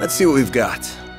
Let's see what we've got.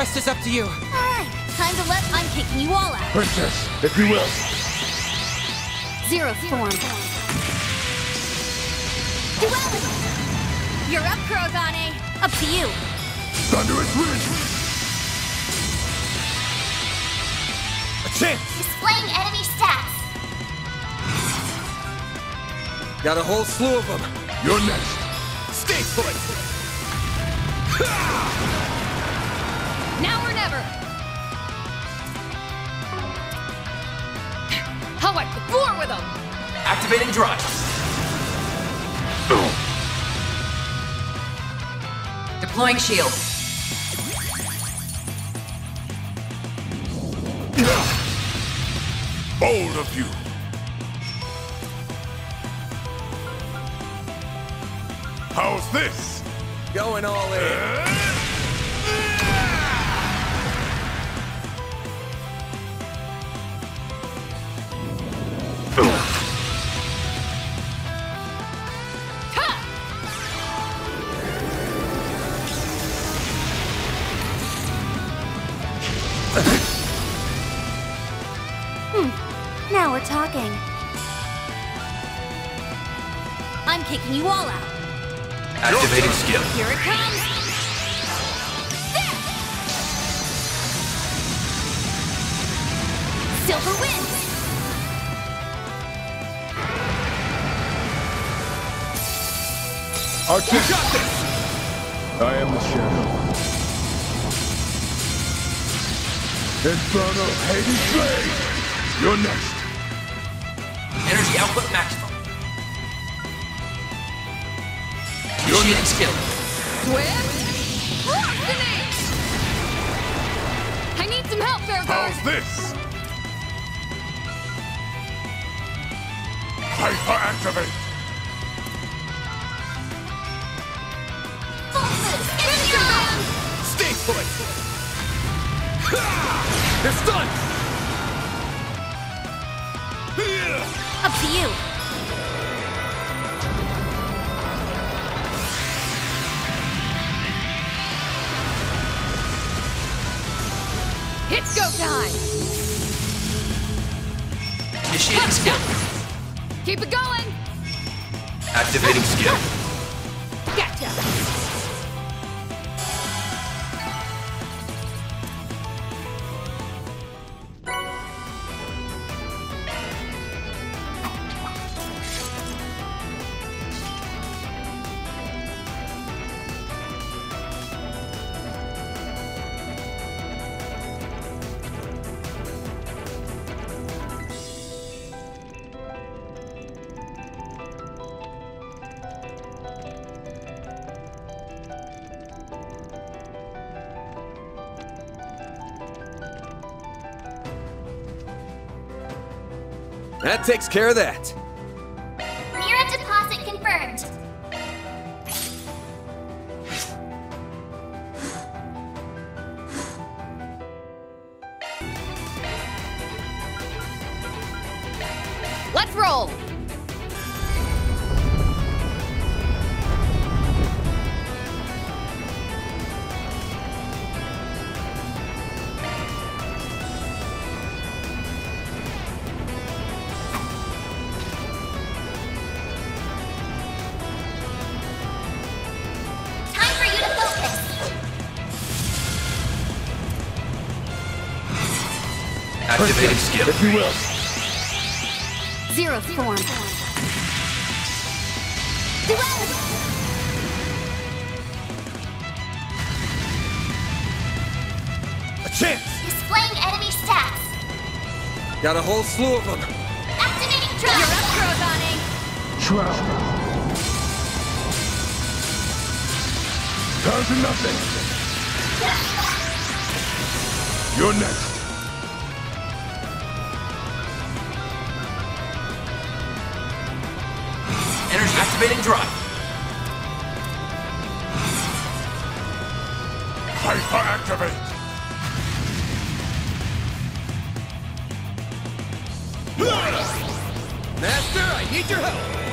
Rest is up to you. Alright, time to let I'm kicking you all out. Princess, if you will. Zero form. Duality! You're up, Kurogane! Up to you! Thunderous wind. A chance! Displaying enemy stats! Got a whole slew of them. You're next. Stay put! Now or never! How wipe the floor with them! Activating drive. Deploying shield. Bold of you. How's this? Going all in. Activating skill. Here it comes! There! Silver wins! Artist. I am the shadow. Inferno Hades Blade. You're next. Energy output maximum. You're next. skill. Swift! Procrastinate! I need some help, Bergard! How's this? Hyper activate. Stay put! It's done! Up to you! Initiating skill. Keep it going! Activating skill. That takes care of that. Activating skill. If you will. Zero form. Duality. A chance! Displaying enemy stats. Got a whole slew of them. Activating drive. You're up, Kurogane. Trap. Down to nothing. You're next. Activating drive. Hyper activate. Master, I need your help!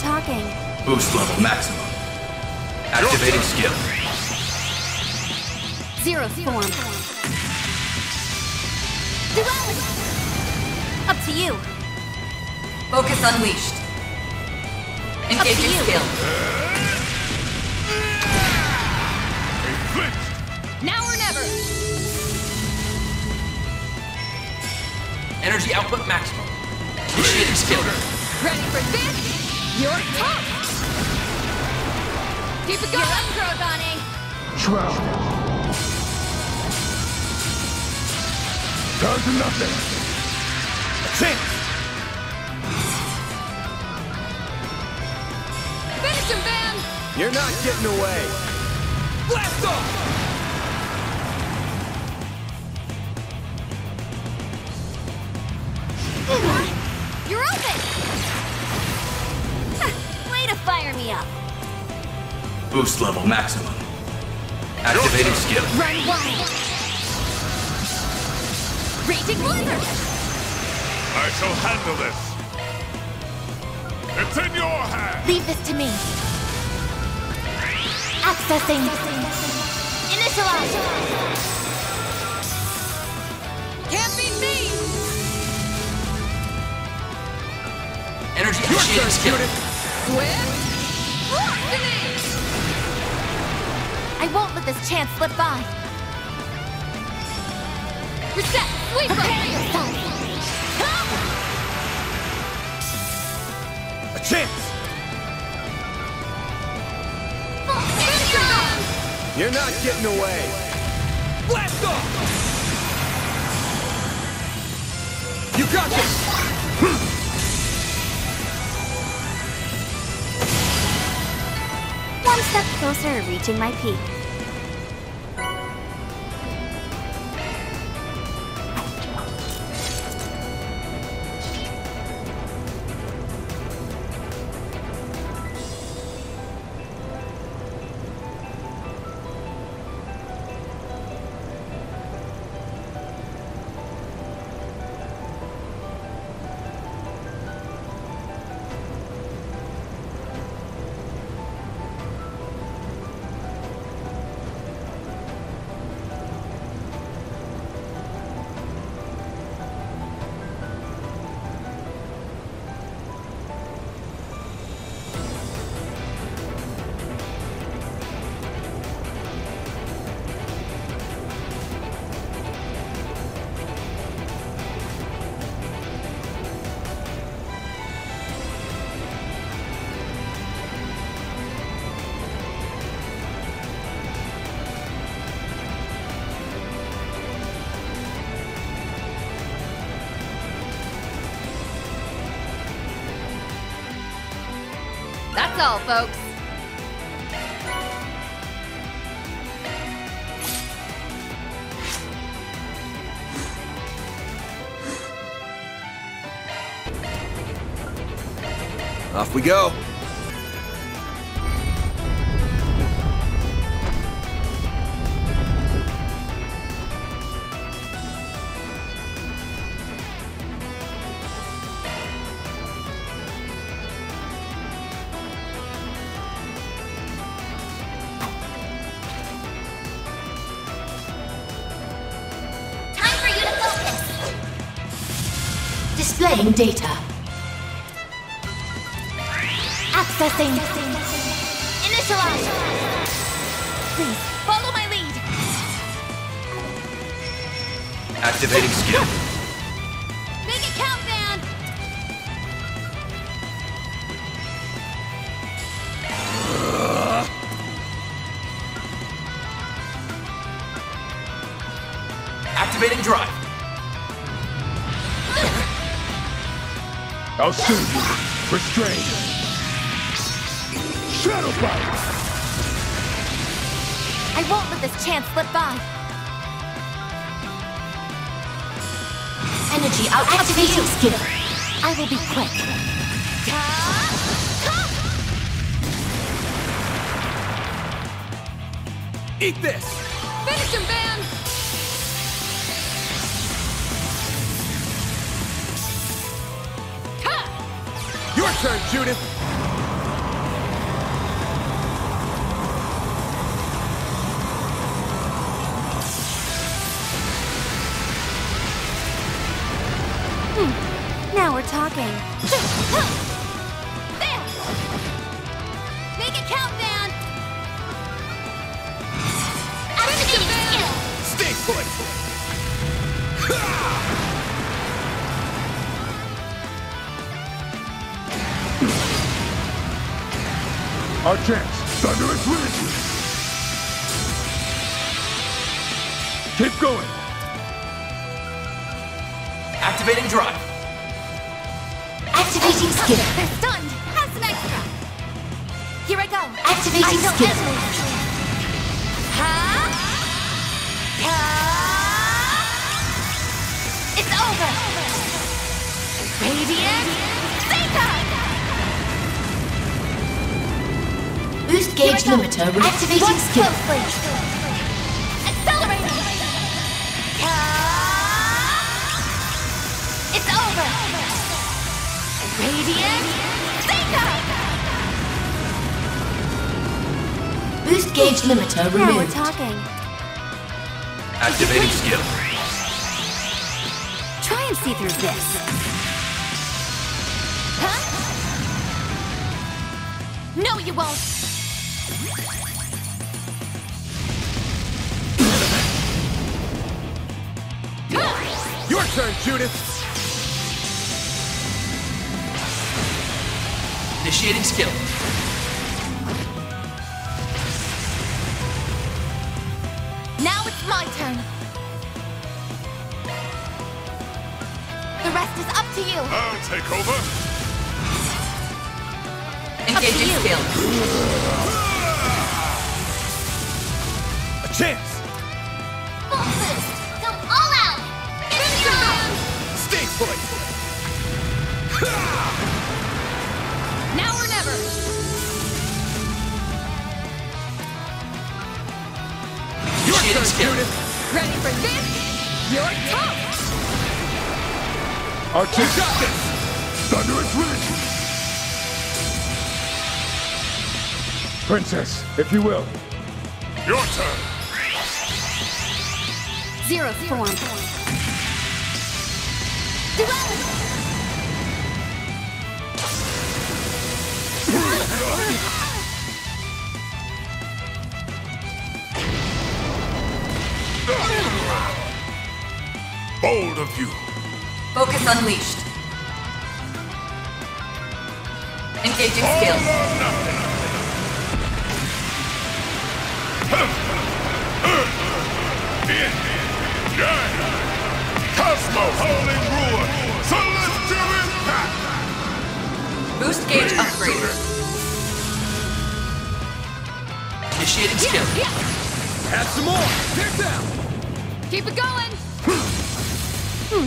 Talking. Boost level maximum. Activating skill. Zero form. Duality. Up to you. Focus unleashed. Engaging you. skill. Now or never! Energy output maximum. Initiating skill. Ready for this? You're tough! Keep it You're going! up, Kurogane. Trap. Down to nothing. A chance! Finish him, Van! You're not getting away! Blast off! Fire me up. Boost level maximum. Activating skill. Run wild. Raging Blizzard! I shall handle this. It's in your hands. Leave this to me. Accessing. Initialize. Can't beat me! Energy initiating skill. Swift! Destiny! I won't let this chance slip by. Reset! Sweep Prepare yourself. A chance! Finish him, Van! You're not getting away! Blast off! You got this! One step closer to reaching my peak. That's all, folks. Off we go. Displaying data. Accessing. Initialize. Please, follow my lead. Activating skill. I'll soothe you. Restrain. Shadow Bite! I won't let this chance slip by. Energy out. Activating skill. I will be quick. Eat this! Finish him, Van! Your turn, Judith! Hmm. Now we're talking. Our chance. Thunderous Ridge! Keep going. Activating drive. Activating skill. They're stunned! Have some extra! Here I go! Activating I know skill. everyone. Ha! Ha! It's over! Radiant gauge limiter. removed. Activating skill. Accelerating! It's over! Radiant Zeta! Boost gauge limiter removed. Now we're talking. Activating skill. Try and see through this. Huh? No, you won't. Your turn, Judith! Initiating skill. Now it's my turn. The rest is up to you. I'll take over. Engaging skill. A chance! Full boost. Go all out. Finish your man. Stay put! Now or never! Your Initiating turn, skill. Judith! Ready for this? You're toast! Our You chance. got this! Thunderous Ridge! Princess, if you will. Your turn. Zero form. Duality. Bold of you. Focus unleashed. Engaging skill. Cosmo holding ruin. Celestial impact. Boost gauge upgraded. Initiating skill. Add some more. Tear down. Keep it going. hmm.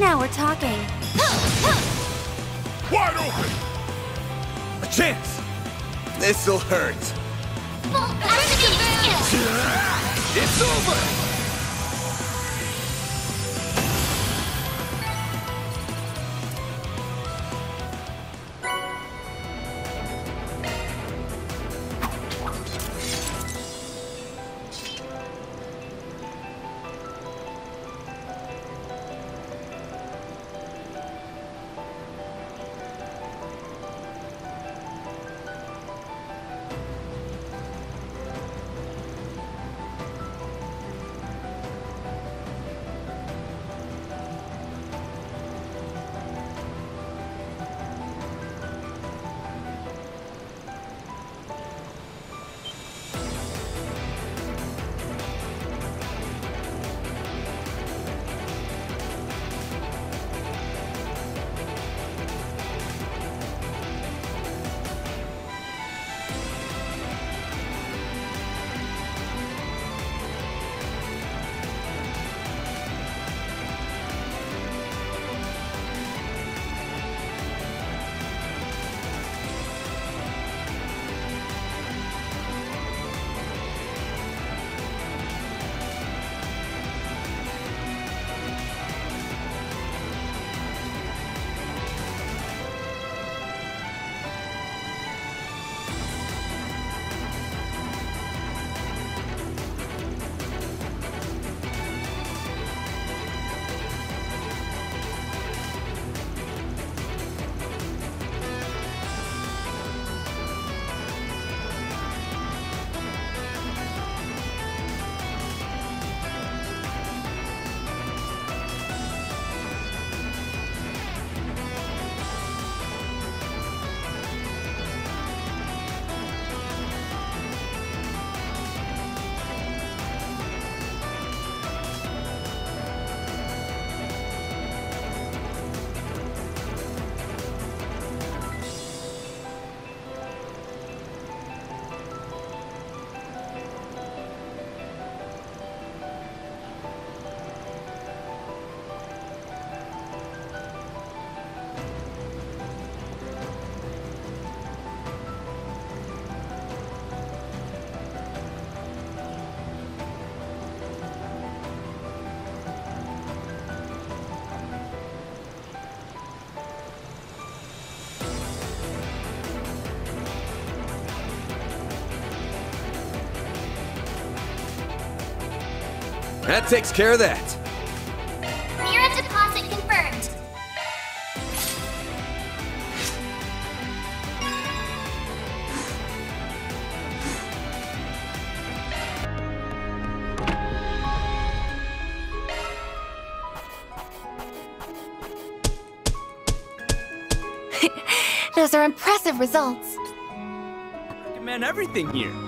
Now we're talking. Wide open. A chance. This'll hurt. Activating skill. It's over. That takes care of that. Mira deposit confirmed. Those are impressive results. I recommend everything here.